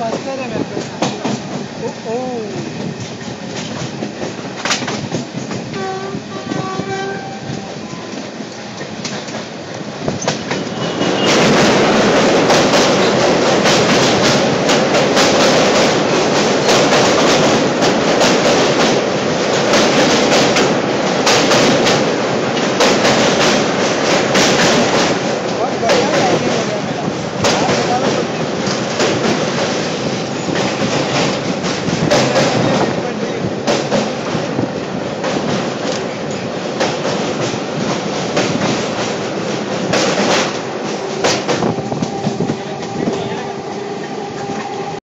भास्कर है। मेरे